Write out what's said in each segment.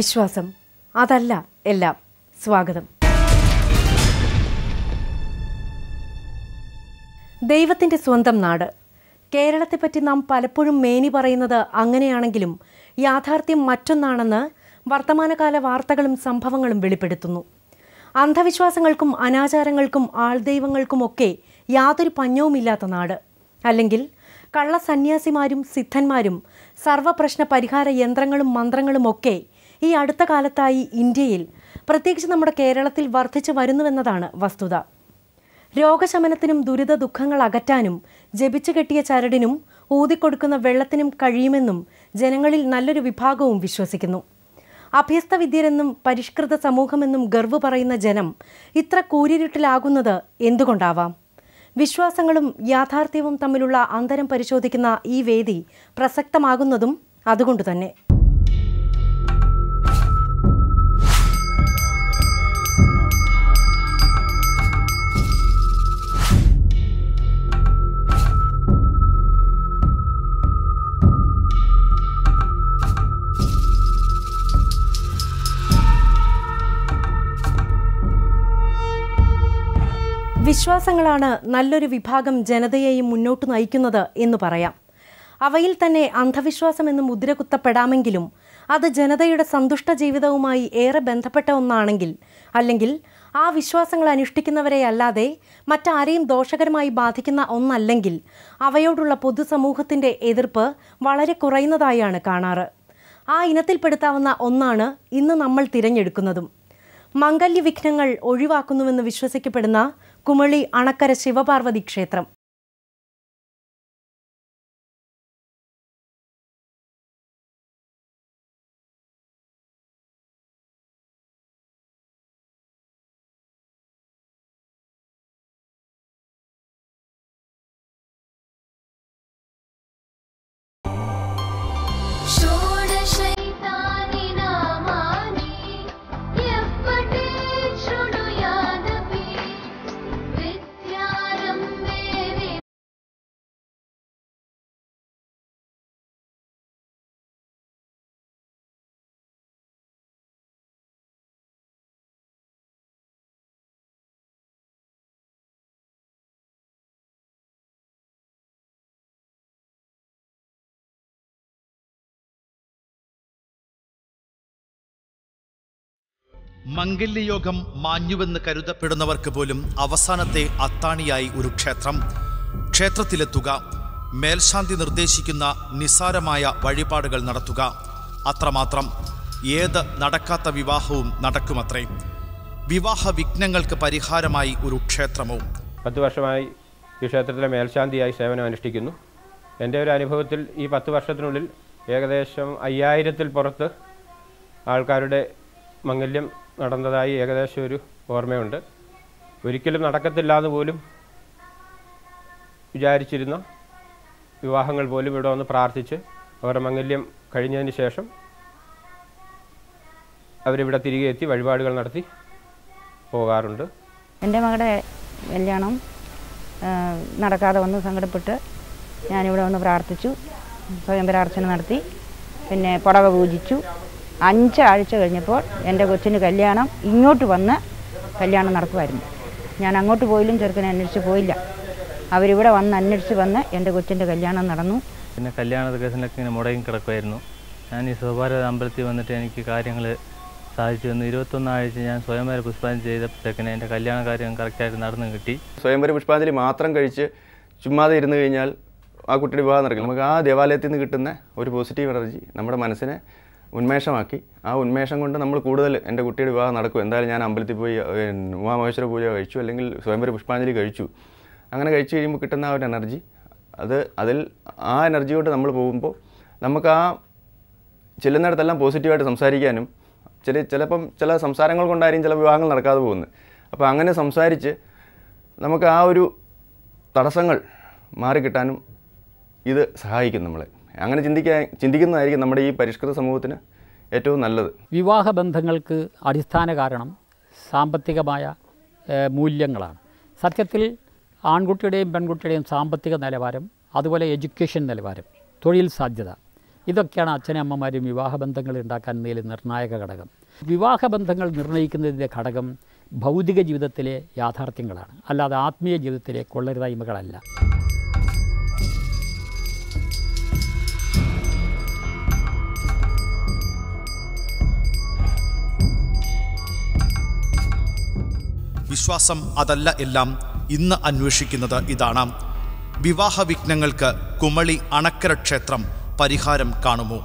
വിശ്വാസം. അതല്ല എല്ലാം സ്വാഗതം. ദൈവത്തിന്റെ സ്വന്തം നാട്. കേരളത്തെപ്പറ്റി നാം പലപ്പോഴും മേനി പറയുന്നത് അങ്ങനെയാണെങ്കിലും യാഥാർത്ഥ്യം മറ്റൊന്നാണെന്ന് വർത്തമാനകാല വാർത്തകളും സംഭവങ്ങളും വെളിപ്പെടുത്തുന്നു. അന്ധവിശ്വാസങ്ങൾക്കും അനാചാരങ്ങൾക്കും ആൾദൈവങ്ങൾക്കുമൊക്കെ യാതൊരു പഞ്ഞവുമില്ലാത്ത നാട്. അല്ലെങ്കിൽ കള്ളസന്യാസിമാരും സിദ്ധന്മാരും സർവപ്രശ്ന പരിഹാര യന്ത്രങ്ങളും മന്ത്രങ്ങളുമൊക്കെ ഈ അടുത്ത കാലത്തായി ഇന്ത്യയിൽ പ്രത്യേകിച്ച് നമ്മുടെ കേരളത്തിൽ വർദ്ധിച്ചു വരുന്നുവെന്നതാണ് വസ്തുത. രോഗശമനത്തിനും ദുരിത ദുഃഖങ്ങൾ അകറ്റാനും ജപിച്ചു കെട്ടിയ ചരടിനും ഊതിക്കൊടുക്കുന്ന വെള്ളത്തിനും കഴിയുമെന്നും ജനങ്ങളിൽ നല്ലൊരു വിഭാഗവും വിശ്വസിക്കുന്നു. അഭ്യസ്ത വിദ്യരെന്നും പരിഷ്കൃത സമൂഹമെന്നും ഗർവ് പറയുന്ന ജനം ഇത്ര കൂരിരുട്ടിലാകുന്നത് എന്തുകൊണ്ടാവാം? വിശ്വാസങ്ങളും യാഥാർത്ഥ്യവും തമ്മിലുള്ള അന്തരം പരിശോധിക്കുന്ന ഈ വേദി പ്രസക്തമാകുന്നതും അതുകൊണ്ട് വിശ്വാസങ്ങളാണ് നല്ലൊരു വിഭാഗം ജനതയെയും മുന്നോട്ട് നയിക്കുന്നത് എന്ന് പറയാം. അവയിൽ തന്നെ അന്ധവിശ്വാസം എന്ന് മുദ്ര കുത്തപ്പെടാമെങ്കിലും അത് ജനതയുടെ സന്തുഷ്ട ജീവിതവുമായി ഏറെ ബന്ധപ്പെട്ട ഒന്നാണെങ്കിൽ അല്ലെങ്കിൽ ആ വിശ്വാസങ്ങൾ അനുഷ്ഠിക്കുന്നവരെ അല്ലാതെ മറ്റാരെയും ദോഷകരമായി ബാധിക്കുന്ന ഒന്നല്ലെങ്കിൽ അവയോടുള്ള പൊതുസമൂഹത്തിന്റെ എതിർപ്പ് വളരെ കുറയുന്നതായാണ് കാണാറ്. ആ ഇനത്തിൽപ്പെടുത്താവുന്ന ഒന്നാണ് ഇന്ന് നമ്മൾ തിരഞ്ഞെടുക്കുന്നതും. മംഗല്യ വിഘ്നങ്ങൾ ഒഴിവാക്കുന്നുവെന്ന് വിശ്വസിക്കപ്പെടുന്ന കുമളി അണക്കര ശിവപാർവതി ക്ഷേത്രം. മംഗല്യയോഗം മാഞ്ഞുവെന്ന് കരുതപ്പെടുന്നവർക്ക് പോലും അവസാനത്തെ അത്താണിയായി ഒരു ക്ഷേത്രം. ക്ഷേത്രത്തിലെത്തുക മേൽശാന്തി നിർദ്ദേശിക്കുന്ന നിസ്സാരമായ വഴിപാടുകൾ നടത്തുക. അത്രമാത്രം. ഏത് നടക്കാത്ത വിവാഹവും നടക്കുമത്രേ. വിവാഹ വിഘ്നങ്ങൾക്ക് പരിഹാരമായി ഒരു ക്ഷേത്രവും പത്ത് വർഷമായി ഈ ക്ഷേത്രത്തിലെ മേൽശാന്തിയായി സേവനം അനുഷ്ഠിക്കുന്നു. എന്റെ ഒരു അനുഭവത്തിൽ ഈ പത്ത് വർഷത്തിനുള്ളിൽ ഏകദേശം അയ്യായിരത്തിൽ പുറത്ത് ആൾക്കാരുടെ മംഗല്യം നടന്നതായി ഏകദേശം ഒരു ഓർമ്മയുണ്ട്. ഒരിക്കലും നടക്കത്തില്ല എന്ന് പോലും വിചാരിച്ചിരുന്ന വിവാഹങ്ങൾ പോലും ഇവിടെ വന്ന് പ്രാർത്ഥിച്ച് അവരുടെ മംഗല്യം കഴിഞ്ഞതിന് ശേഷം അവരിവിടെ തിരികെ എത്തി വഴിപാടുകൾ നടത്തി പോകാറുണ്ട്. എന്റെ മകളുടെ കല്യാണം നടക്കാതെ വന്ന് സങ്കടപ്പെട്ട് ഞാനിവിടെ വന്ന് പ്രാർത്ഥിച്ചു. സ്വയംവരാർച്ചന നടത്തി. പിന്നെ പുടവ പൂജിച്ചു. അഞ്ചാഴ്ച കഴിഞ്ഞപ്പോൾ എന്റെ കൊച്ചിന് കല്യാണം ഇങ്ങോട്ട് വന്ന് കല്യാണം നടക്കുമായിരുന്നു. ഞാൻ അങ്ങോട്ട് പോയാലും ചെറുക്കനെ അന്വേഷിച്ച് പോയില്ല. അവരിവിടെ വന്ന് അന്വേഷിച്ച് വന്ന് എന്റെ കൊച്ചിന്റെ കല്യാണം നടന്നു. പിന്നെ കല്യാണ കേസിലൊക്കെ ഇങ്ങനെ മുടങ്ങി കിടക്കുമായിരുന്നു. ഞാൻ ഈ സ്വഭാരത അമ്പലത്തിൽ വന്നിട്ട് എനിക്ക് കാര്യങ്ങൾ സാധിച്ചു വന്നു ഇരുപത്തൊന്നാഴ്ച ഞാൻ സ്വയംവര പുഷ്പാഞ്ജലി ചെയ്തപ്പോഴത്തേക്കിന് എന്റെ കല്യാണ കാര്യം കറക്റ്റായിട്ട് നടന്നു കിട്ടി. സ്വയംവര പുഷ്പാഞ്ജലി മാത്രം കഴിച്ച് ചുമ്മാതെ ഇരുന്ന് കഴിഞ്ഞാൽ ആ കുട്ടിയുടെ വിവാഹം നടക്കില്ല. നമുക്ക് ആ ദേവാലയത്തിൽ നിന്ന് കിട്ടുന്ന ഒരു പോസിറ്റീവ് എനർജി നമ്മുടെ മനസ്സിനെ ഉന്മേഷമാക്കി. ആ ഉന്മേഷം കൊണ്ട് നമ്മൾ കൂടുതൽ എന്റെ കുട്ടിയുടെ വിവാഹം നടക്കും. എന്തായാലും ഞാൻ അമ്പലത്തിൽ പോയി ഉമാമഹേശ്വര പൂജ കഴിച്ചു അല്ലെങ്കിൽ സ്വയംവര പുഷ്പാഞ്ജലി കഴിച്ചു. അങ്ങനെ കഴിച്ചു കഴിയുമ്പോൾ കിട്ടുന്ന ആ ഒരു എനർജി അത് അതിൽ ആ എനർജി കൊണ്ട് നമ്മൾ പോകുമ്പോൾ നമുക്ക് ആ ചെല്ലുന്നിടത്തെല്ലാം പോസിറ്റീവായിട്ട് സംസാരിക്കാനും ചില ചിലപ്പം ചില സംസാരങ്ങൾ കൊണ്ടായിരിക്കും ചില വിവാഹങ്ങൾ നടക്കാതെ പോകുന്നത്. അപ്പോൾ അങ്ങനെ സംസാരിച്ച് നമുക്ക് ആ ഒരു തടസ്സങ്ങൾ മാറിക്കിട്ടാനും ഇത് സഹായിക്കും നമ്മളെ. അങ്ങനെ ചിന്തിക്കാൻ ചിന്തിക്കുന്നതായിരിക്കും നമ്മുടെ ഈ പരിഷ്കൃത സമൂഹത്തിന് ഏറ്റവും നല്ലത്. വിവാഹ ബന്ധങ്ങൾക്ക് അടിസ്ഥാന കാരണം സാമ്പത്തികമായ മൂല്യങ്ങളാണ്. സത്യത്തിൽ ആൺകുട്ടിയുടെയും പെൺകുട്ടിയുടെയും സാമ്പത്തിക നിലവാരം അതുപോലെ എഡ്യൂക്കേഷൻ നിലവാരം തൊഴിൽ സാധ്യത ഇതൊക്കെയാണ് അച്ഛനും അമ്മമാരും ഉണ്ടാക്കാൻ എന്നതിൽ നിർണായക ഘടകം. വിവാഹബന്ധങ്ങൾ നിർണയിക്കുന്നതിന്റെ ഘടകം ഭൗതിക ജീവിതത്തിലെ യാഥാർത്ഥ്യങ്ങളാണ്. അല്ലാതെ ആത്മീയ ജീവിതത്തിലെ കൊള്ളരുതായ്മകളല്ല. വിശ്വാസം അതല്ല എല്ലാം ഇന്ന് അന്വേഷിക്കുന്നത് ഇതാണ്. വിവാഹ വിഘ്നങ്ങൾക്ക് കുമളി അണക്കര ക്ഷേത്രം പരിഹാരം കാണുമോ?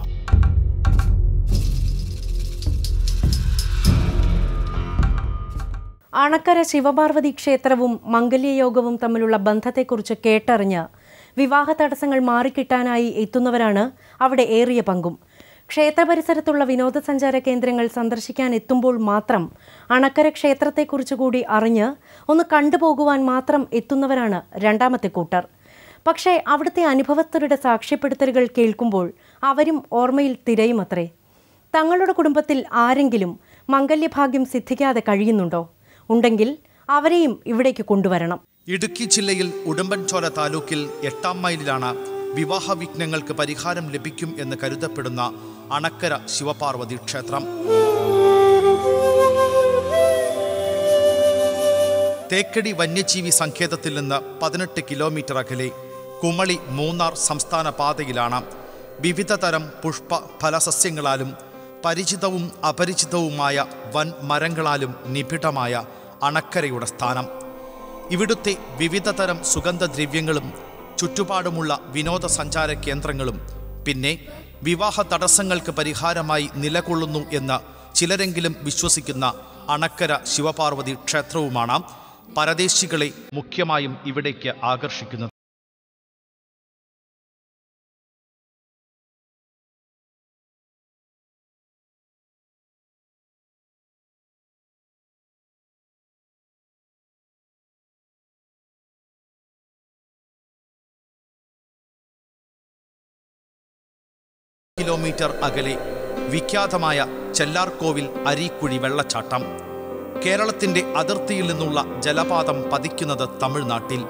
അണക്കര ശിവപാർവതി ക്ഷേത്രവും മംഗല്യയോഗവും തമ്മിലുള്ള ബന്ധത്തെക്കുറിച്ച് കേട്ടറിഞ്ഞ് വിവാഹ തടസ്സങ്ങൾ മാറിക്കിട്ടാനായി എത്തുന്നവരാണ് അവിടെ ഏറിയ പങ്കും. ക്ഷേത്ര പരിസരത്തുള്ള വിനോദസഞ്ചാര കേന്ദ്രങ്ങൾ സന്ദർശിക്കാൻ എത്തുമ്പോൾ മാത്രം അണക്കര ക്ഷേത്രത്തെക്കുറിച്ച് കൂടി അറിഞ്ഞ് ഒന്ന് കണ്ടുപോകുവാൻ മാത്രം എത്തുന്നവരാണ് രണ്ടാമത്തെ കൂട്ടർ. പക്ഷേ അവിടുത്തെ അനുഭവസ്ഥരുടെ സാക്ഷ്യപ്പെടുത്തലുകൾ കേൾക്കുമ്പോൾ അവരും ഓർമ്മയിൽ തിരയുമത്രേ. തങ്ങളുടെ കുടുംബത്തിൽ ആരെങ്കിലും മംഗല്യഭാഗ്യം സിദ്ധിക്കാതെ കഴിയുന്നുണ്ടോ? ഉണ്ടെങ്കിൽ അവരെയും ഇവിടേക്ക് കൊണ്ടുവരണം. ഇടുക്കി ജില്ലയിൽ ഉടുമ്പൻചോല താലൂക്കിൽ എട്ടാം മൈലിലാണ് വിവാഹ വിഘ്നങ്ങൾക്ക് പരിഹാരം ലഭിക്കും എന്ന് കരുതപ്പെടുന്ന അണക്കര ശിവപാർവതി ക്ഷേത്രം. തേക്കടി വന്യജീവി സങ്കേതത്തിൽ നിന്ന് പതിനെട്ട് കിലോമീറ്റർ അകലെ കുമളി മൂന്നാർ സംസ്ഥാന പാതയിലാണ് വിവിധതരം പുഷ്പ ഫലസസ്യങ്ങളാലും പരിചിതവും അപരിചിതവുമായ വൻ മരങ്ങളാലും നിബിഡമായ അണക്കരയുടെ സ്ഥാനം. ഇവിടുത്തെ വിവിധതരം സുഗന്ധദ്രവ്യങ്ങളും ചുറ്റുപാടുമുള്ള വിനോദസഞ്ചാര കേന്ദ്രങ്ങളും പിന്നെ വിവാഹ തടസ്സങ്ങൾക്ക് പരിഹാരമായി നിലകൊള്ളുന്നു എന്ന് ചിലരെങ്കിലും വിശ്വസിക്കുന്ന അണക്കര ശിവപാർവതി ക്ഷേത്രവുമാണ് പരദേശികളെ മുഖ്യമായും ഇവിടേക്ക് ആകർഷിക്കുന്നത്. കിലോമീറ്റർ അകലെ വിഖ്യാതമായ ചെല്ലാർകോവിൽ അരീക്കുഴി വെള്ളച്ചാട്ടം. കേരളത്തിന്റെ അതിർത്തിയിൽ നിന്നുള്ള ജലപാതം പതിക്കുന്നത് തമിഴ്നാട്ടിൽ.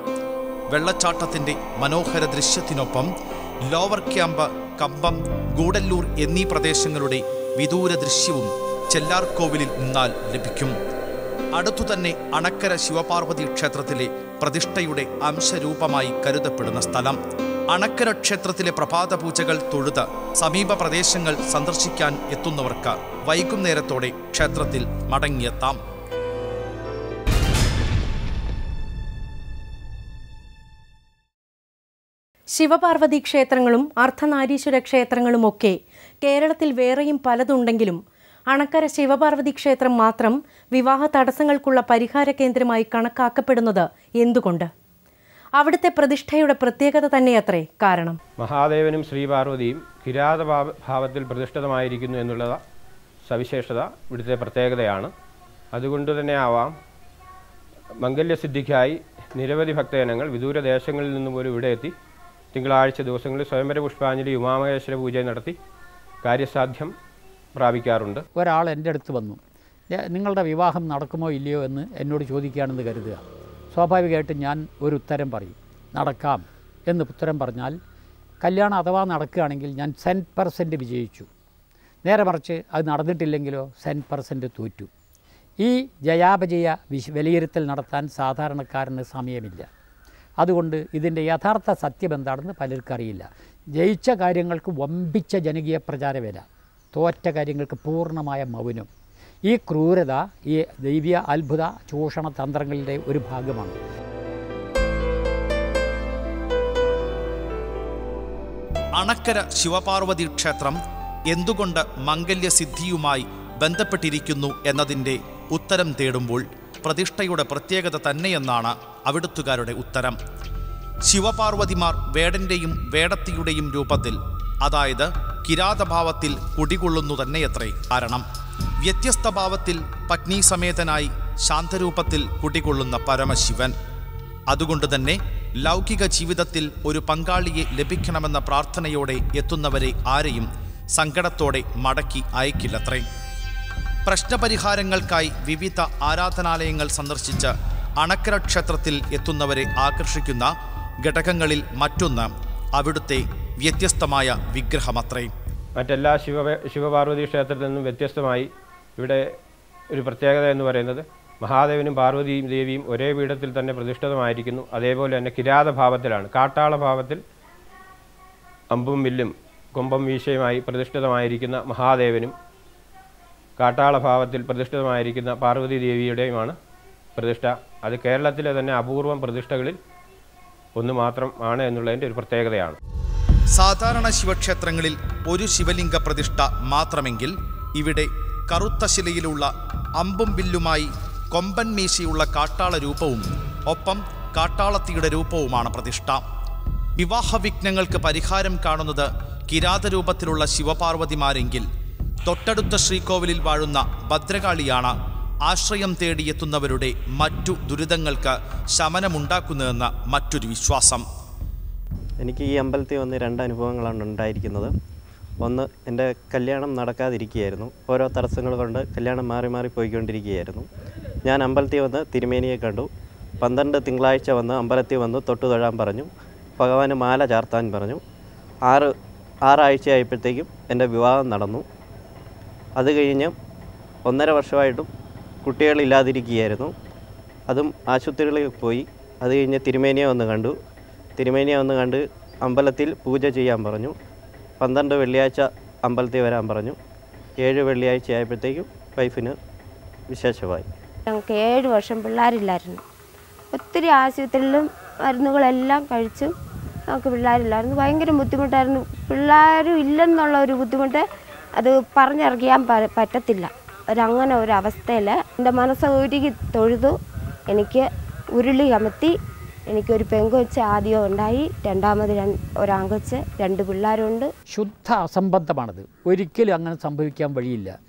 വെള്ളച്ചാട്ടത്തിന്റെ മനോഹര ദൃശ്യത്തിനൊപ്പം ലോവർ ക്യാമ്പ് കമ്പം ഗൂഡല്ലൂർ എന്നീ പ്രദേശങ്ങളുടെ വിദൂര ദൃശ്യവും ചെല്ലാർകോവിലിൽ നിന്നാൽ ലഭിക്കും. അടുത്തുതന്നെ അണക്കര ശിവപാർവതി ക്ഷേത്രത്തിലെ പ്രതിഷ്ഠയുടെ അംശരൂപമായി കരുതപ്പെടുന്ന സ്ഥലം. അണക്കര ക്ഷേത്രത്തിലെ പ്രഭാത പൂജകൾ തൊഴുത് സമീപ പ്രദേശങ്ങൾ സന്ദർശിക്കാൻ എത്തുന്നവർക്ക് വൈകുന്നേരത്തോടെ ക്ഷേത്രത്തിൽ മടങ്ങിയെത്താം. ശിവപാർവതി ക്ഷേത്രങ്ങളും അർദ്ധനാരീശ്വര ക്ഷേത്രങ്ങളുമൊക്കെ കേരളത്തിൽ വേറെയും പലതുണ്ടെങ്കിലും അണക്കര ശിവപാർവതി ക്ഷേത്രം മാത്രം വിവാഹ തടസ്സങ്ങൾക്കുള്ള പരിഹാര കേന്ദ്രമായി കണക്കാക്കപ്പെടുന്നത് എന്തുകൊണ്ട്? അവിടുത്തെ പ്രതിഷ്ഠയുടെ പ്രത്യേകത തന്നെയത്രേ കാരണം. മഹാദേവനും ശ്രീപാർവതിയും കിരാത ഭാവ- ഭാവത്തിൽ പ്രതിഷ്ഠിതമായിരിക്കുന്നു എന്നുള്ള സവിശേഷത ഇവിടുത്തെ പ്രത്യേകതയാണ്. അതുകൊണ്ട് തന്നെ ആവാം. മംഗല്യസിദ്ധിക്കായി നിരവധി ഭക്തജനങ്ങൾ വിദൂര ദേശങ്ങളിൽ നിന്ന് പോലും ഇവിടെ എത്തി. തിങ്കളാഴ്ച ദിവസങ്ങളിൽ സ്വയംവര പുഷ്പാഞ്ജലി ഉമാമഹേശ്വര പൂജ നടത്തി കാര്യസാധ്യം പ്രാപിക്കാറുണ്ട്. ഒരാൾ എന്റെ അടുത്ത് വന്നു. നിങ്ങളുടെ വിവാഹം നടക്കുമോ ഇല്ലയോ എന്ന് എന്നോട് ചോദിക്കുകയാണെന്ന് കരുതുക. സ്വാഭാവികമായിട്ടും ഞാൻ ഒരു ഉത്തരം പറയും. നടക്കാം എന്ന് ഉത്തരം പറഞ്ഞാൽ കല്യാണം അഥവാ നടക്കുകയാണെങ്കിൽ ഞാൻ സെൻ പെർസെന്റ് വിജയിച്ചു. നേരെ മറിച്ച് അത് നടന്നിട്ടില്ലെങ്കിലോ സെൻ പെർസെന്റ് തോറ്റു. ഈ ജയാപജയ വിശ വിലയിരുത്തൽ നടത്താൻ സാധാരണക്കാരന് സമയമില്ല. അതുകൊണ്ട് ഇതിന്റെ യഥാർത്ഥ സത്യം എന്താണെന്ന് പലർക്കും അറിയില്ല. ജയിച്ച കാര്യങ്ങൾക്ക് വമ്പിച്ച ജനകീയ പ്രചാരവില തോറ്റ കാര്യങ്ങൾക്ക് പൂർണമായ മൗനം. ഈ ക്രൂരത ഈ ദൈവിക അത്ഭുത ചൂഷണ തന്ത്രങ്ങളുടെ ഒരു ഭാഗമാണ്. അണക്കര ശിവപാർവതി ക്ഷേത്രം എന്തുകൊണ്ട് മംഗല്യസിദ്ധിയുമായി ബന്ധപ്പെട്ടിരിക്കുന്നു എന്നതിന്റെ ഉത്തരം തേടുമ്പോൾ പ്രതിഷ്ഠയുടെ പ്രത്യേകത തന്നെയെന്നാണ് അവിടുത്തുകാരുടെ ഉത്തരം. ശിവപാർവതിമാർ വേടന്റെയും വേടത്തിയുടെയും രൂപത്തിൽ അതായത് കിരാതഭാവത്തിൽ കുടികൊള്ളുന്നു തന്നെയത്രേ കാരണം വ്യത്യസ്ത ഭാവത്തിൽ പത്നി സമേതനായി ശാന്തരൂപത്തിൽ കുടികൊള്ളുന്ന പരമശിവൻ. അതുകൊണ്ട് തന്നെ ലൗകിക ജീവിതത്തിൽ ഒരു പങ്കാളിയെ ലഭിക്കണമെന്ന പ്രാർത്ഥനയോടെ എത്തുന്നവരെ ആരെയും സങ്കടത്തോടെ മടക്കി അയക്കില്ലത്രേ. പ്രശ്നപരിഹാരങ്ങൾക്കായി വിവിധ ആരാധനാലയങ്ങൾ സന്ദർശിച്ച് അണക്കര ക്ഷേത്രത്തിൽ എത്തുന്നവരെ ആകർഷിക്കുന്ന ഘടകങ്ങളിൽ മറ്റൊന്ന് അവിടുത്തെ വ്യത്യസ്തമായ വിഗ്രഹമത്രേ. മറ്റെല്ലാ ശിവ ശിവപാർവതി ക്ഷേത്രത്തിൽ നിന്നും വ്യത്യസ്തമായി ഇവിടെ ഒരു പ്രത്യേകത എന്ന് പറയുന്നത് മഹാദേവനും പാർവതിയും ദേവിയും ഒരേ പീഠത്തിൽ തന്നെ പ്രതിഷ്ഠിതമായിരിക്കുന്നു. അതേപോലെ തന്നെ കിരാത ഭാവത്തിലാണ്. കാട്ടാള ഭാവത്തിൽ അമ്പും വില്ലും കൊമ്പം വീശയുമായി പ്രതിഷ്ഠിതമായിരിക്കുന്ന മഹാദേവനും കാട്ടാള ഭാവത്തിൽ പ്രതിഷ്ഠിതമായിരിക്കുന്ന പാർവതി ദേവിയുടെയുമാണ് പ്രതിഷ്ഠ. അത് കേരളത്തിലെ തന്നെ അപൂർവം പ്രതിഷ്ഠകളിൽ ഒന്ന് മാത്രം ആണ് എന്നുള്ളതിന്റെ ഒരു പ്രത്യേകതയാണ്. സാധാരണ ശിവക്ഷേത്രങ്ങളിൽ ഒരു ശിവലിംഗ പ്രതിഷ്ഠ മാത്രമെങ്കിൽ ഇവിടെ കറുത്ത ശിലയിലുള്ള അമ്പും വില്ലുമായി കൊമ്പൻ മീശയുള്ള കാട്ടാള രൂപവും ഒപ്പം കാട്ടാളത്തിയുടെ രൂപവുമാണ് പ്രതിഷ്ഠ. വിവാഹ വിഘ്നങ്ങൾക്ക് പരിഹാരം കാണുന്നത് കിരാതരൂപത്തിലുള്ള ശിവപാർവതിമാരെങ്കിൽ തൊട്ടടുത്ത ശ്രീകോവിലിൽ വാഴുന്ന ഭദ്രകാളിയാണ് ആശ്രയം തേടിയെത്തുന്നവരുടെ മറ്റു ദുരിതങ്ങൾക്ക് ശമനമുണ്ടാക്കുന്നതെന്ന് മറ്റൊരു വിശ്വാസം. എനിക്ക് ഈ അമ്പലത്തിൽ വന്ന് രണ്ട് അനുഭവങ്ങളാണ് ഉണ്ടായിരിക്കുന്നത്. ഒന്ന് എന്റെ കല്യാണം നടക്കാതിരിക്കുകയായിരുന്നു. ഓരോ തടസ്സങ്ങൾ കൊണ്ട് കല്യാണം മാറി മാറി പോയിക്കൊണ്ടിരിക്കുകയായിരുന്നു. ഞാൻ അമ്പലത്തിൽ വന്ന് തിരുമേനിയെ കണ്ടു. പന്ത്രണ്ട് തിങ്കളാഴ്ച വന്ന് അമ്പലത്തിൽ വന്ന് തൊട്ടു തൊഴാൻ പറഞ്ഞു. ഭഗവാന് മാല ചാർത്താൻ പറഞ്ഞു. ആറ് ആറാഴ്ച ആയപ്പോഴത്തേക്കും എന്റെ വിവാഹം നടന്നു. അത് കഴിഞ്ഞ് ഒന്നര വർഷമായിട്ടും കുട്ടികളില്ലാതിരിക്കുകയായിരുന്നു. അതും ആശുപത്രികളിൽ പോയി. അത് കഴിഞ്ഞ് തിരുമേനിയെ വന്ന് കണ്ടു. തിരുമേനിയെ വന്ന് കണ്ട് അമ്പലത്തിൽ പൂജ ചെയ്യാൻ പറഞ്ഞു. പന്ത്രണ്ട് വെള്ളിയാഴ്ച അമ്പലത്തിൽ വരാൻ പറഞ്ഞു. ഏഴ് വെള്ളിയാഴ്ച ആയപ്പോഴത്തേക്കും വൈഫിന് വിശേഷമായി. ഞങ്ങൾക്ക് ഏഴ് വർഷം പിള്ളേരില്ലായിരുന്നു. ഒത്തിരി ആശുപത്രിയിലും മരുന്നുകളെല്ലാം കഴിച്ചും നമുക്ക് പിള്ളേരില്ലായിരുന്നു. ഭയങ്കര ബുദ്ധിമുട്ടായിരുന്നു. പിള്ളേരും ഇല്ലെന്നുള്ള ഒരു ബുദ്ധിമുട്ട് അത് പറഞ്ഞറിയാൻ പ- പറ്റത്തില്ല. ഒരങ്ങനെ ഒരു എന്റെ മനസ്സ് ഒരുക്കി തൊഴുതു. എനിക്ക് ഉരുളി കമത്തി എനിക്കൊരു പെങ്കൊച്ച് ആദ്യം ഉണ്ടായി രണ്ടാമത് രണ്ട് ഒരാങ്കൊച്ച് രണ്ട് പിള്ളേരുണ്ട്. ശുദ്ധ അസംബന്ധമാണത്. ഒരിക്കലും അങ്ങനെ സംഭവിക്കാൻ വഴിയില്ല.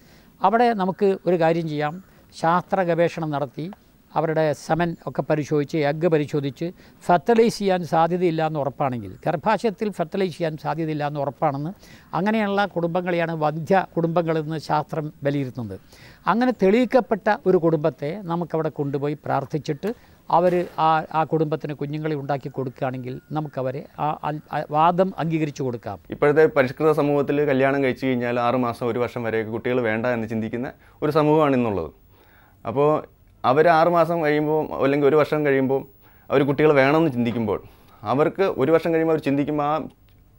അവിടെ നമുക്ക് ഒരു കാര്യം ചെയ്യാം. ശാസ്ത്ര ഗവേഷണം നടത്തി അവരുടെ സമൻ ഒക്കെ പരിശോധിച്ച് എഗ്ഗ് പരിശോധിച്ച് ഫെർട്ടിലൈസ് ചെയ്യാൻ സാധ്യതയില്ല എന്ന് ഉറപ്പാണെങ്കിൽ ഗർഭാശയത്തിൽ ഫെർട്ടിലൈസ് ചെയ്യാൻ സാധ്യതയില്ല എന്ന് ഉറപ്പാണെന്ന് അങ്ങനെയുള്ള കുടുംബങ്ങളെയാണ് വന്ധ്യ കുടുംബങ്ങളെന്ന് ശാസ്ത്രം വിലയിരുത്തുന്നത് അങ്ങനെ തെളിയിക്കപ്പെട്ട ഒരു കുടുംബത്തെ നമുക്കവിടെ കൊണ്ടുപോയി പ്രാർത്ഥിച്ചിട്ട് അവർ ആ ആ കുടുംബത്തിന് കുഞ്ഞുങ്ങളെ ഉണ്ടാക്കി കൊടുക്കുകയാണെങ്കിൽ നമുക്കവരെ ആ വാദം അംഗീകരിച്ചു കൊടുക്കാം. ഇപ്പോഴത്തെ പരിഷ്കൃത സമൂഹത്തിൽ കല്യാണം കഴിച്ചു കഴിഞ്ഞാൽ ആറ് മാസം ഒരു വർഷം വരെയൊക്കെ കുട്ടികൾ വേണ്ട എന്ന് ചിന്തിക്കുന്ന ഒരു സമൂഹമാണ് ഇന്നുള്ളത്. അപ്പോൾ അവർ ആറുമാസം കഴിയുമ്പോൾ അല്ലെങ്കിൽ ഒരു വർഷം കഴിയുമ്പോൾ അവർ കുട്ടികൾ വേണമെന്ന് ചിന്തിക്കുമ്പോൾ അവർക്ക് ഒരു വർഷം കഴിയുമ്പോൾ അവർ ചിന്തിക്കുമ്പോൾ ആ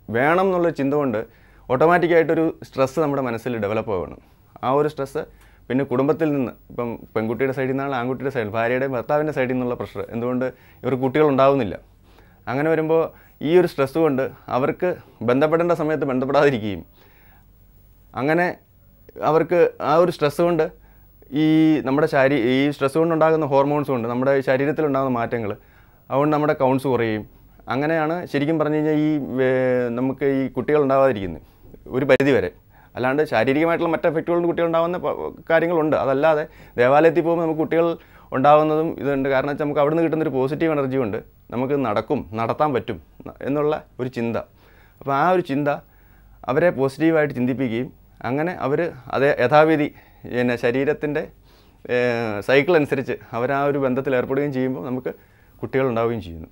വേണം എന്നുള്ള ചിന്ത കൊണ്ട് ഓട്ടോമാറ്റിക്കായിട്ടൊരു സ്ട്രെസ്സ് നമ്മുടെ മനസ്സിൽ ഡെവലപ്പ് ആവുകയാണ്. ആ ഒരു സ്ട്രെസ്സ് പിന്നെ കുടുംബത്തിൽ നിന്ന് ഇപ്പം പെൺകുട്ടിയുടെ സൈഡിൽ നിന്നാണ് ആൺകുട്ടിയുടെ സൈഡിൽ ഭാര്യയുടെ ഭർത്താവിന്റെ സൈഡിൽ നിന്നുള്ള പ്രഷർ എന്തുകൊണ്ട് ഇവർ കുട്ടികൾ ഉണ്ടാവുന്നില്ല? അങ്ങനെ വരുമ്പോൾ ഈ ഒരു സ്ട്രെസ് കൊണ്ട് അവർക്ക് ബന്ധപ്പെടേണ്ട സമയത്ത് ബന്ധപ്പെടാതിരിക്കുകയും അങ്ങനെ അവർക്ക് ആ ഒരു സ്ട്രെസ് കൊണ്ട് ഈ നമ്മുടെ ശാരീ ഈ സ്ട്രെസ് കൊണ്ടുണ്ടാകുന്ന ഹോർമോൺസ് കൊണ്ട് നമ്മുടെ ശരീരത്തിലുണ്ടാകുന്ന മാറ്റങ്ങൾ അതുകൊണ്ട് നമ്മുടെ കൗണ്ട്സ് കുറയും അങ്ങനെയാണ് ശരിക്കും പറഞ്ഞു കഴിഞ്ഞാൽ ഈ നമുക്ക് ഈ കുട്ടികൾ ഉണ്ടാവാതിരിക്കുന്നത് ഒരു പരിധി വരെ അല്ലാണ്ട് ശാരീരികമായിട്ടുള്ള മറ്റ് ഉണ്ടാകുന്ന പ- കാര്യങ്ങളുണ്ട്. അതല്ലാതെ ദേവാലയത്തിൽ പോകുമ്പോൾ നമുക്ക് കുട്ടികൾ ഉണ്ടാകുന്നതും ഇതുണ്ട്. കാരണം വെച്ചാൽ നമുക്ക് അവിടുന്ന് കിട്ടുന്നൊരു പോസിറ്റീവ് എനർജി ഉണ്ട് നമുക്ക് നടക്കും നടത്താൻ പറ്റും എന്നുള്ള ഒരു ചിന്ത. അപ്പോൾ ആ ഒരു ചിന്ത അവരെ പോസിറ്റീവായിട്ട് ചിന്തിപ്പിക്കുകയും അങ്ങനെ അവർ അതേ യഥാവിധി പിന്നെ ശരീരത്തിന്റെ സൈക്കിൾ അനുസരിച്ച് അവർ ആ ഒരു ബന്ധത്തിൽ ഏർപ്പെടുകയും ചെയ്യുമ്പോൾ നമുക്ക് കുട്ടികൾ ഉണ്ടാവുകയും ചെയ്യുന്നു.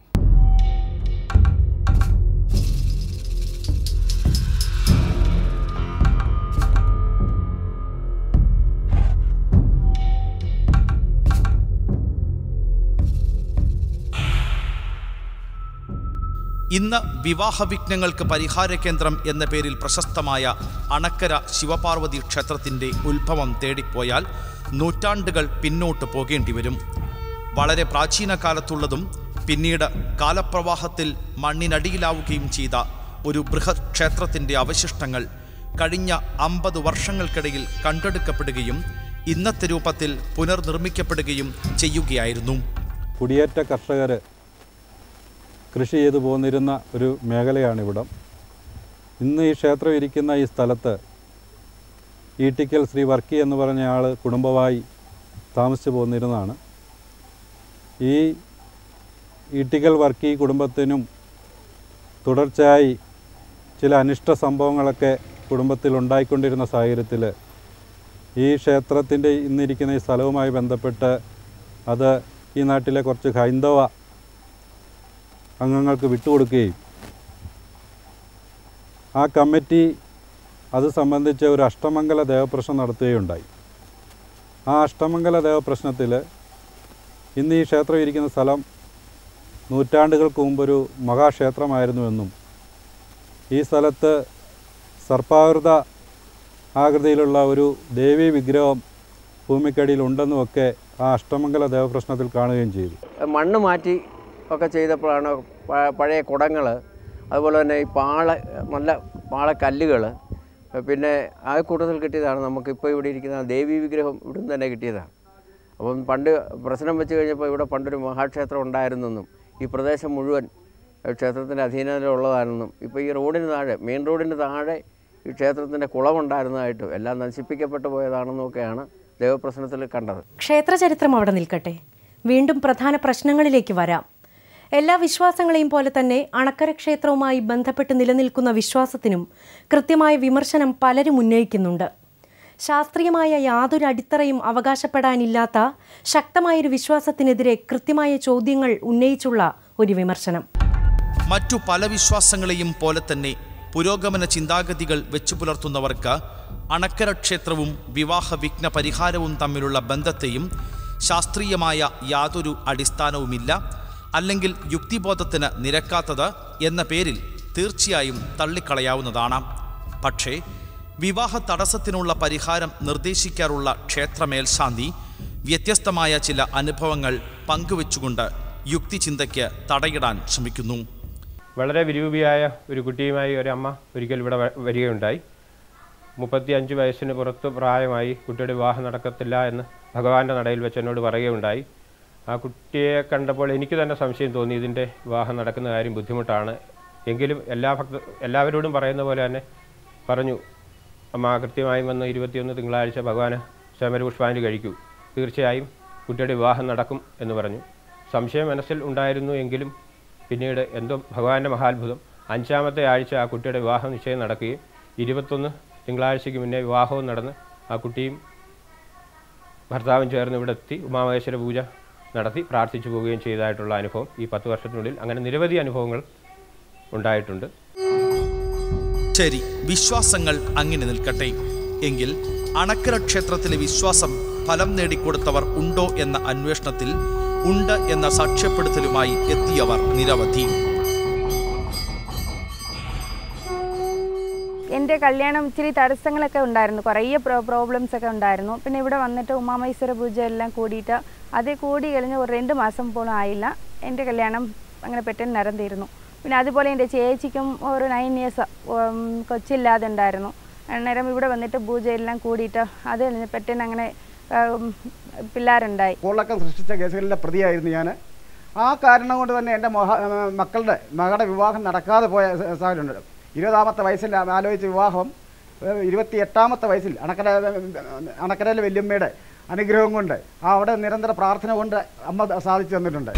ഇന്ന് വിവാഹ വിഘ്നങ്ങൾക്ക് പരിഹാര കേന്ദ്രം എന്ന പേരിൽ പ്രശസ്തമായ അണക്കര ശിവപാർവതി ക്ഷേത്രത്തിന്റെ ഉത്ഭവം തേടിപ്പോയാൽ നൂറ്റാണ്ടുകൾ പിന്നോട്ട് പോകേണ്ടി വരും. വളരെ പ്രാചീന കാലത്തുള്ളതും പിന്നീട് കാലപ്രവാഹത്തിൽ മണ്ണിനടിയിലാവുകയും ചെയ്ത ഒരു ബൃഹത് ക്ഷേത്രത്തിന്റെ അവശിഷ്ടങ്ങൾ കഴിഞ്ഞ അമ്പത് വർഷങ്ങൾക്കിടയിൽ കണ്ടെടുക്കപ്പെടുകയും ഇന്നത്തെ രൂപത്തിൽ പുനർനിർമ്മിക്കപ്പെടുകയും ചെയ്യുകയായിരുന്നു. കുടിയേറ്റ കർഷകർ കൃഷി ചെയ്തു പോന്നിരുന്ന ഒരു മേഖലയാണ് ഇവിടം ഇന്ന് ഈ ക്ഷേത്രം ഇരിക്കുന്ന ഈ സ്ഥലത്ത് ഈട്ടിക്കൽ ശ്രീ വർക്കി എന്ന് പറഞ്ഞ ആൾ കുടുംബമായി താമസിച്ചു പോന്നിരുന്നതാണ്. ഈ ഈട്ടിക്കൽ വർക്കി കുടുംബത്തിനും തുടർച്ചയായി ചില അനിഷ്ട സംഭവങ്ങളൊക്കെ കുടുംബത്തിൽ ഉണ്ടായിക്കൊണ്ടിരുന്ന സാഹചര്യത്തിൽ ഈ ക്ഷേത്രത്തിന്റെ ഇന്നിരിക്കുന്ന ഈ സ്ഥലവുമായി ബന്ധപ്പെട്ട് അത് ഈ നാട്ടിലെ കുറച്ച് ഹൈന്ദവ അംഗങ്ങൾക്ക് വിട്ടുകൊടുക്കുകയും ആ കമ്മിറ്റി അത് സംബന്ധിച്ച് ഒരു അഷ്ടമംഗല ദേവപ്രശ്നം നടത്തുകയുണ്ടായി. ആ അഷ്ടമംഗല ദേവപ്രശ്നത്തിൽ ഇന്ന് ഈ ക്ഷേത്രം ഇരിക്കുന്ന സ്ഥലം നൂറ്റാണ്ടുകൾക്ക് മുമ്പൊരു മഹാക്ഷേത്രമായിരുന്നുവെന്നും ഈ സ്ഥലത്ത് സർപ്പാവൃത ആകൃതിയിലുള്ള ഒരു ദേവീ വിഗ്രഹം ഭൂമിക്കടിയിൽ ഉണ്ടെന്നുമൊക്കെ ആ അഷ്ടമംഗല ദേവപ്രശ്നത്തിൽ കാണുകയും ചെയ്തു. മണ്ണ് മാറ്റി ഒക്കെ ചെയ്തപ്പോഴാണ് പഴയ കുടങ്ങൾ അതുപോലെ തന്നെ ഈ പാള നല്ല പാളക്കല്ലുകൾ. പിന്നെ ആ കൂട്ടത്തിൽ കിട്ടിയതാണ് നമുക്കിപ്പോൾ ഇവിടെ ഇരിക്കുന്ന ദേവി വിഗ്രഹം ഇവിടുന്ന് തന്നെ കിട്ടിയതാണ്. അപ്പം പണ്ട് പ്രശ്നം വെച്ച് കഴിഞ്ഞപ്പോൾ ഇവിടെ പണ്ടൊരു മഹാക്ഷേത്രം ഉണ്ടായിരുന്നെന്നും ഈ പ്രദേശം മുഴുവൻ ക്ഷേത്രത്തിന്റെ അധീനതയിലുള്ളതാണെന്നും ഇപ്പോൾ ഈ റോഡിന് താഴെ മെയിൻ റോഡിന് താഴെ ഈ ക്ഷേത്രത്തിന്റെ കുളമുണ്ടായിരുന്നതായിട്ടും എല്ലാം നശിപ്പിക്കപ്പെട്ടു പോയതാണെന്നും ഒക്കെയാണ് ദേവപ്രശ്നത്തിൽ കണ്ടത്. ക്ഷേത്രചരിത്രം അവിടെ നിൽക്കട്ടെ. വീണ്ടും പ്രധാന പ്രശ്നങ്ങളിലേക്ക് വരാം. എല്ലാ വിശ്വാസങ്ങളെയും പോലെ തന്നെ അണക്കര ക്ഷേത്രവുമായി ബന്ധപ്പെട്ട് നിലനിൽക്കുന്ന വിശ്വാസത്തിനും കൃത്യമായ വിമർശനം പലരും ഉന്നയിക്കുന്നുണ്ട്. ശാസ്ത്രീയമായ യാതൊരു അടിത്തറയും അവകാശപ്പെടാനില്ലാത്ത ശക്തമായൊരു വിശ്വാസത്തിനെതിരെ കൃത്യമായ ചോദ്യങ്ങൾ ഉന്നയിച്ചുള്ള ഒരു വിമർശനം. മറ്റു പല വിശ്വാസങ്ങളെയും പോലെ തന്നെ പുരോഗമന ചിന്താഗതികൾ വെച്ചു പുലർത്തുന്നവർക്ക് അണക്കര ക്ഷേത്രവും വിവാഹ വിഘ്ന പരിഹാരവും തമ്മിലുള്ള ബന്ധത്തെയും ശാസ്ത്രീയമായ യാതൊരു അടിസ്ഥാനവുമില്ല. അല്ലെങ്കിൽ യുക്തിബോധത്തിന് നിരക്കാത്തത് എന്ന പേരിൽ തീർച്ചയായും തള്ളിക്കളയാവുന്നതാണ്. പക്ഷേ വിവാഹ തടസ്സത്തിനുള്ള പരിഹാരം നിർദ്ദേശിക്കാറുള്ള ക്ഷേത്രമേൽശാന്തി വ്യത്യസ്തമായ ചില അനുഭവങ്ങൾ പങ്കുവെച്ചുകൊണ്ട് യുക്തിചിന്തയ്ക്ക് തടയിടാൻ ശ്രമിക്കുന്നു. വളരെ വിരൂപിയായ ഒരു കുട്ടിയുമായി ഒരു അമ്മ ഒരിക്കൽ ഇവിടെ വരികയുണ്ടായി. മുപ്പത്തി അഞ്ച് വയസ്സിന് പുറത്ത് പ്രായമായി കുട്ടിയുടെ വിവാഹം നടക്കത്തില്ല എന്ന് ഭഗവാന്റെ നടയിൽ വെച്ച് എന്നോട് പറയുകയുണ്ടായി. ആ കുട്ടിയെ കണ്ടപ്പോൾ എനിക്ക് തന്നെ സംശയം തോന്നി. ഇതിന്റെ വിവാഹം നടക്കുന്ന കാര്യം ബുദ്ധിമുട്ടാണ്. എങ്കിലും എല്ലാ ഭക്ത എല്ലാവരോടും പറയുന്ന പോലെ തന്നെ പറഞ്ഞു. അമ്മ കൃത്യമായും വന്ന് ഇരുപത്തിയൊന്ന് തിങ്കളാഴ്ച ഭഗവാന് ശമര പുഷ്പാഞ്ജലി കഴിക്കൂ. തീർച്ചയായും കുട്ടിയുടെ വിവാഹം നടക്കും എന്ന് പറഞ്ഞു. സംശയം മനസ്സിൽ ഉണ്ടായിരുന്നു എങ്കിലും പിന്നീട് എന്തോ ഭഗവാന്റെ മഹാത്ഭുതം. അഞ്ചാമത്തെ ആഴ്ച ആ കുട്ടിയുടെ വിവാഹം നിശ്ചയം നടക്കുകയും ഇരുപത്തൊന്ന് തിങ്കളാഴ്ചയ്ക്ക് മുന്നേ വിവാഹവും നടന്ന് ആ കുട്ടിയും ഭർത്താവും ചേർന്ന് ഇവിടെ എത്തി. ഉമാമഹേശ്വര പൂജ നടത്തി പ്രാർത്ഥിച്ചു പോവുകയും ചെയ്തതായിട്ടുള്ള അനുഭവം ഈ പത്ത് വർഷത്തിനുള്ളിൽ അങ്ങനെ നിരവധി അനുഭവങ്ങൾ ഉണ്ടായിട്ടുണ്ട്. ശരി വിശ്വാസങ്ങൾ അങ്ങനെ നിൽക്കട്ടെ. എങ്കിൽ അണക്കര ക്ഷേത്രത്തിലെ വിശ്വാസം ഫലം നേടിക്കൊടുത്തവർ ഉണ്ടോ എന്ന അന്വേഷണത്തിൽ ഉണ്ട് എന്ന സാക്ഷ്യപ്പെടുത്തലുമായി എത്തിയവർ നിരവധി. എന്റെ കല്യാണം ഇച്ചിരി തടസ്സങ്ങളൊക്കെ ഉണ്ടായിരുന്നു. കുറേ പ്രോ പ്രോബ്ലംസ് ഒക്കെ ഉണ്ടായിരുന്നു. പിന്നെ ഇവിടെ വന്നിട്ട് ഉമാമൈശ്വര പൂജ എല്ലാം കൂടിയിട്ട് അത് കൂടി കഴിഞ്ഞ് ഒരു രണ്ട് മാസം പോലും ആയില്ല. എന്റെ കല്യാണം അങ്ങനെ പെട്ടെന്ന് നടന്നിരുന്നു. പിന്നെ അതുപോലെ എന്റെ ചേച്ചിക്കും ഒരു നയൻ ഇയേഴ്സ് കൊച്ചില്ലാതെ ഉണ്ടായിരുന്നു. അന്നേരം ഇവിടെ വന്നിട്ട് പൂജയെല്ലാം കൂടിയിട്ട് അത് കഴിഞ്ഞ് പെട്ടെന്ന് അങ്ങനെ പിള്ളേരുണ്ടായി. കോളക്കം സൃഷ്ടിച്ച കേസുകളിലെ പ്രതിയായിരുന്നു ഞാൻ ആ കാരണം കൊണ്ട് തന്നെ എന്റെ മക്കളുടെ മകളുടെ വിവാഹം നടക്കാതെ പോയ സാഹചര്യമുണ്ട് ഇരുപതാമത്തെ വയസ്സിൽ ആലോചിച്ച വിവാഹം ഇരുപത്തി എട്ടാമത്തെ വയസ്സിൽ അണക്കര അണക്കരയിലെ വല്യമ്മയുടെ അനുഗ്രഹം കൊണ്ട് ആ അവിടെ നിരന്തര പ്രാർത്ഥന കൊണ്ട് അമ്മ സാധിച്ചു തന്നിട്ടുണ്ട്.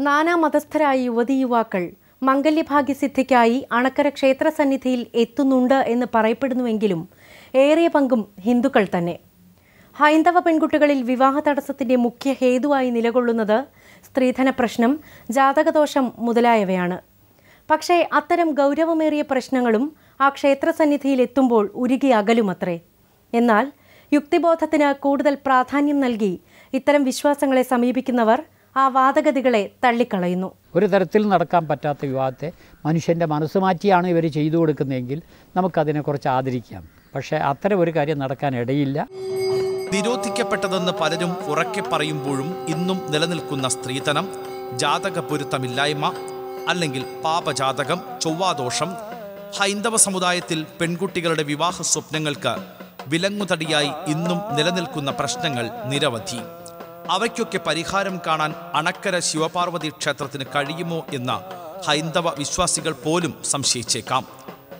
നാനാ മതസ്ഥരായ യുവതി യുവാക്കൾ മംഗല്യഭാഗ്യസിദ്ധിക്കായി അണക്കര ക്ഷേത്ര സന്നിധിയിൽ എത്തുന്നുണ്ട് എന്ന് പറയപ്പെടുന്നുവെങ്കിലും ഏറിയ പങ്കും ഹിന്ദുക്കൾ തന്നെ. ഹൈന്ദവ പെൺകുട്ടികളിൽ വിവാഹ തടസ്സത്തിന്റെ മുഖ്യ ഹേതുവായി നിലകൊള്ളുന്നത് സ്ത്രീധന പ്രശ്നം ജാതകദോഷം മുതലായവയാണ്. പക്ഷേ അത്തരം ഗൗരവമേറിയ പ്രശ്നങ്ങളും ആ ക്ഷേത്രസന്നിധിയിൽ എത്തുമ്പോൾ ഉരുകി അകലുമത്രേ. എന്നാൽ യുക്തിബോധത്തിന് കൂടുതൽ പ്രാധാന്യം നൽകി ഇത്തരം വിശ്വാസങ്ങളെ സമീപിക്കുന്നവർ ആ വാദഗതികളെ തള്ളിക്കളയുന്നു. ഒരു തരത്തിൽ നടക്കാൻ പറ്റാത്ത വിവാഹത്തെ മനുഷ്യന്റെ മനസ്സ് മാറ്റിയാണ് ഇവർ ചെയ്തു കൊടുക്കുന്നതെങ്കിൽ നമുക്കതിനെക്കുറിച്ച് ആദരിക്കാം. പക്ഷേ അത്തരം ഒരു കാര്യം നടക്കാൻ ഇടയില്ല. നിരോധിക്കപ്പെട്ടതെന്ന് പലരും ഉറക്കെ പറയുമ്പോഴും ഇന്നും നിലനിൽക്കുന്ന സ്ത്രീധനം ജാതക പൊരുത്തമില്ലായ്മ അല്ലെങ്കിൽ പാപജാതകം ചൊവ്വാദോഷം ഹൈന്ദവ സമുദായത്തിൽ പെൺകുട്ടികളുടെ വിവാഹ സ്വപ്നങ്ങൾക്ക് വിലങ്ങുതടിയായി ഇന്നും നിലനിൽക്കുന്ന പ്രശ്നങ്ങൾ നിരവധി. അവയ്ക്കൊക്കെ പരിഹാരം കാണാൻ അണക്കര ശിവപാർവതി ക്ഷേത്രത്തിന് കഴിയുമോ എന്ന ഹൈന്ദവ വിശ്വാസികൾ പോലും സംശയിച്ചേക്കാം.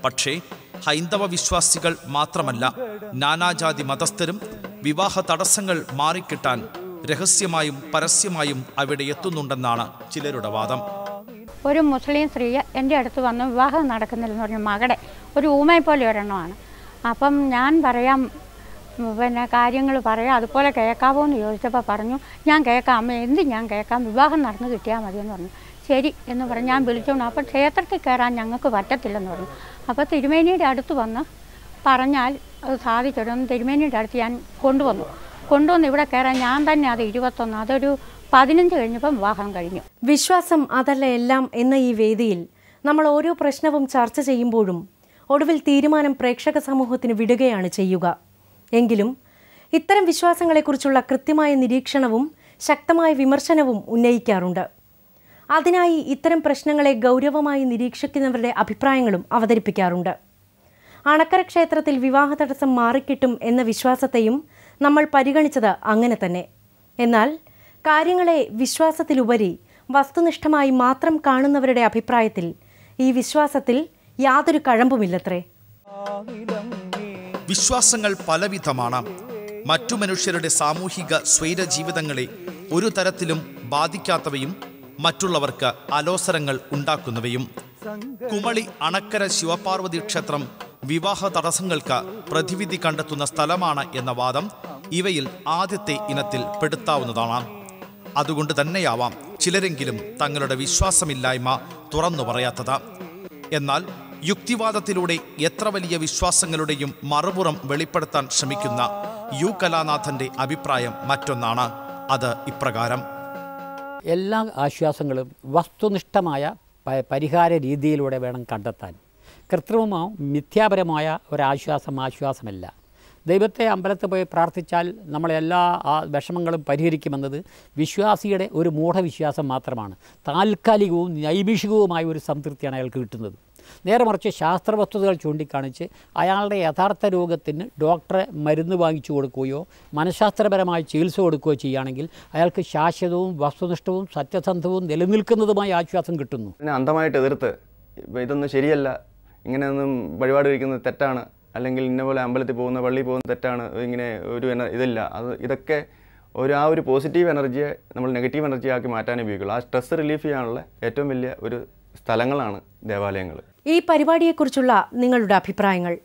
പക്ഷേ ഹൈന്ദവ വിശ്വാസികൾ മാത്രമല്ല നാനാജാതി മതസ്ഥരും വിവാഹ തടസ്സങ്ങൾ മാറിക്കിട്ടാൻ രഹസ്യമായും പരസ്യമായും അവിടെ എത്തുന്നുണ്ടെന്നാണ് ചിലരുടെ വാദം. ഒരു മുസ്ലിം സ്ത്രീ എന്റെ അടുത്ത് വന്ന് വിവാഹം നടക്കുന്നില്ലെന്ന് പറഞ്ഞു മകടെ ഒരു ഊമയെ പോലെ ഒരെണ്ണമാണ്. അപ്പം ഞാൻ പറയാം പിന്നെ കാര്യങ്ങൾ പറയാം അതുപോലെ കേൾക്കാവോ എന്ന് ചോദിച്ചപ്പോൾ പറഞ്ഞു ഞാൻ കേൾക്കാം അമ്മ എന്ത് ഞാൻ കേൾക്കാം? വിവാഹം നടന്ന് കിട്ടിയാൽ മതിയെന്ന് പറഞ്ഞു. ശരി എന്ന് പറഞ്ഞ് ഞാൻ വിളിച്ചോണ്ട് അപ്പോൾ ക്ഷേത്രത്തിൽ കയറാൻ ഞങ്ങൾക്ക് പറ്റത്തില്ലെന്ന് പറഞ്ഞു. അപ്പോൾ തിരുമേനിയുടെ അടുത്ത് വന്ന് പറഞ്ഞാൽ അത് സാധിച്ചിടും തിരുമേനിയുടെ അടുത്ത് ഞാൻ കൊണ്ടുവന്നു. കൊണ്ടുവന്ന് ഇവിടെ കയറാൻ ഞാൻ തന്നെ അത് ഇരുപത്തൊന്ന് അതൊരു പതിനഞ്ച് കഴിഞ്ഞപ്പം വിവാഹം കഴിഞ്ഞു. വിശ്വാസം അതല്ല എല്ലാം എന്ന ഈ വേദിയിൽ നമ്മൾ ഓരോ പ്രശ്നവും ചർച്ച ചെയ്യുമ്പോഴും ഒടുവിൽ തീരുമാനം പ്രേക്ഷക സമൂഹത്തിന് വിടുകയാണ് ചെയ്യുക. എങ്കിലും ഇത്തരം വിശ്വാസങ്ങളെക്കുറിച്ചുള്ള കൃത്യമായ നിരീക്ഷണവും ശക്തമായ വിമർശനവും ഉന്നയിക്കാറുണ്ട്. അതിനായി ഇത്തരം പ്രശ്നങ്ങളെ ഗൗരവമായി നിരീക്ഷിക്കുന്നവരുടെ അഭിപ്രായങ്ങളും അവതരിപ്പിക്കാറുണ്ട്. അണക്കര ക്ഷേത്രത്തിൽ വിവാഹ തടസ്സം മാറിക്കിട്ടും എന്ന വിശ്വാസത്തെയും നമ്മൾ പരിഗണിച്ചത് അങ്ങനെ തന്നെ. എന്നാൽ കാര്യങ്ങളെ വിശ്വാസത്തിലുപരി വസ്തുനിഷ്ഠമായി മാത്രം കാണുന്നവരുടെ അഭിപ്രായത്തിൽ ഈ വിശ്വാസത്തിൽ യാതൊരു കഴമ്പുമില്ലത്രേ. വിശ്വാസങ്ങൾ പലവിധമാണ്. മറ്റു മനുഷ്യരുടെ സാമൂഹിക സ്വൈര ജീവിതങ്ങളെ ഒരു തരത്തിലും ബാധിക്കാത്തവയും മറ്റുള്ളവർക്ക് അലോസരങ്ങൾ ഉണ്ടാക്കുന്നവയും. കുമളി അണക്കര ശിവപാർവതി ക്ഷേത്രം വിവാഹ തടസ്സങ്ങൾക്ക് പ്രതിവിധി കണ്ടെത്തുന്ന സ്ഥലമാണ് എന്ന വാദം ഇവയിൽ ആദ്യത്തെ ഇനത്തിൽ പെടുത്താവുന്നതാണ്. അതുകൊണ്ട് തന്നെയാവാം ചിലരെങ്കിലും തങ്ങളുടെ വിശ്വാസമില്ലായ്മ തുറന്നു പറയാത്തത്. എന്നാൽ യുക്തിവാദത്തിലൂടെ എത്ര വലിയ വിശ്വാസങ്ങളുടെയും മറുപുറം വെളിപ്പെടുത്താൻ ശ്രമിക്കുന്ന യു കലാനാഥന്റെ അഭിപ്രായം മറ്റൊന്നാണ്. അത് ഇപ്രകാരം. എല്ലാ ആശ്വാസങ്ങളും വസ്തുനിഷ്ഠമായ പരിഹാര രീതിയിലൂടെ വേണം കണ്ടെത്താൻ. കൃത്രിമമോ മിഥ്യാപരമായ ഒരാശ്വാസം ആശ്വാസമല്ല. ദൈവത്തെ അമ്പലത്തിൽ പോയി പ്രാർത്ഥിച്ചാൽ നമ്മളെല്ലാ ആ വിഷമങ്ങളും പരിഹരിക്കുമെന്നത് വിശ്വാസിയുടെ ഒരു മൂഢവിശ്വാസം മാത്രമാണ്. താൽക്കാലികവും നൈമിഷികവുമായ ഒരു സംതൃപ്തിയാണ് അയാൾക്ക് കിട്ടുന്നത്. നേരെ മറിച്ച് ശാസ്ത്രവസ്തുതകൾ ചൂണ്ടിക്കാണിച്ച് അയാളുടെ യഥാർത്ഥ രോഗത്തിന് ഡോക്ടറെ മരുന്ന് വാങ്ങിച്ചു കൊടുക്കുകയോ മനഃശാസ്ത്രപരമായ ചികിത്സ കൊടുക്കുകയോ ചെയ്യുകയാണെങ്കിൽ അയാൾക്ക് ശാശ്വതവും വസ്തുനിഷ്ഠവും സത്യസന്ധവും നിലനിൽക്കുന്നതുമായ ആശ്വാസം കിട്ടുന്നു. അന്ധമായിട്ട് എതിർത്ത് ഇതൊന്നും ശരിയല്ല ഇങ്ങനെയൊന്നും വഴിപാട് കഴിക്കുന്നത് തെറ്റാണ്. അല്ലെങ്കിൽ ഇന്ന പോലെ അമ്പലത്തിൽ പോകുന്ന പള്ളിയിൽ പോകുന്ന തെറ്റാണ് ഇങ്ങനെ ഒരു എന ഇതല്ല. അത് ഇതൊക്കെ ഒരു ആ ഒരു പോസിറ്റീവ് എനർജിയെ നമ്മൾ നെഗറ്റീവ് എനർജിയാക്കി മാറ്റാനേ ഉപയോഗിക്കുള്ളൂ. ആ സ്ട്രെസ് റിലീഫ് ചെയ്യാനുള്ള ഏറ്റവും വലിയ ഒരു സ്ഥലങ്ങളാണ് ദേവാലയങ്ങൾ. ഈ പരിപാടിയെക്കുറിച്ചുള്ള നിങ്ങളുടെ അഭിപ്രായങ്ങൾ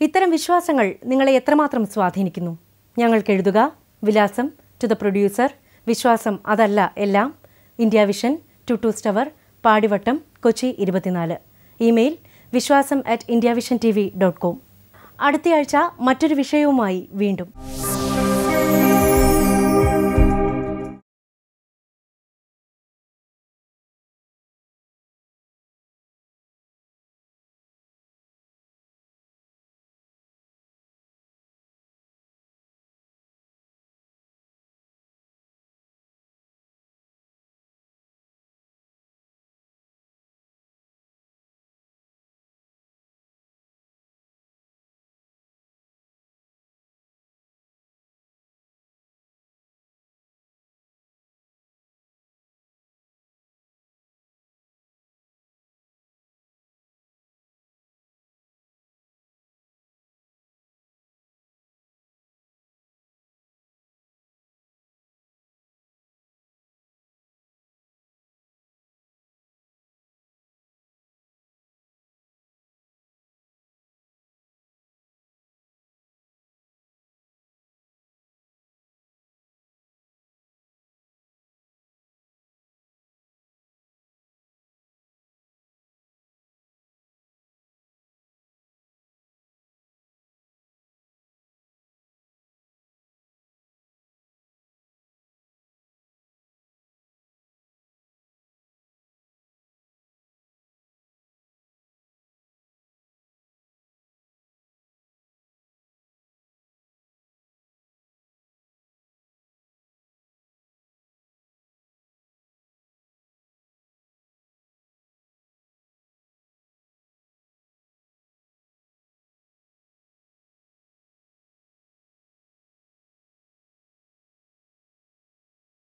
ഇത്തരം വിശ്വാസങ്ങൾ നിങ്ങളെ എത്രമാത്രം സ്വാധീനിക്കുന്നു? ഞങ്ങൾക്ക് എഴുതുക വിലാസം ടു ദ പ്രൊഡ്യൂസർ വിശ്വാസം അതല്ല എല്ലാം ഇന്ത്യ വിഷൻ ടു ടു സ്റ്റവർ പാടിവട്ടം കൊച്ചി ഇരുപത്തിനാല്. ഇമെയിൽ വിശ്വാസം at India Vision T V dot com. അടുത്തയാഴ്ച മറ്റൊരു വിഷയവുമായി വീണ്ടും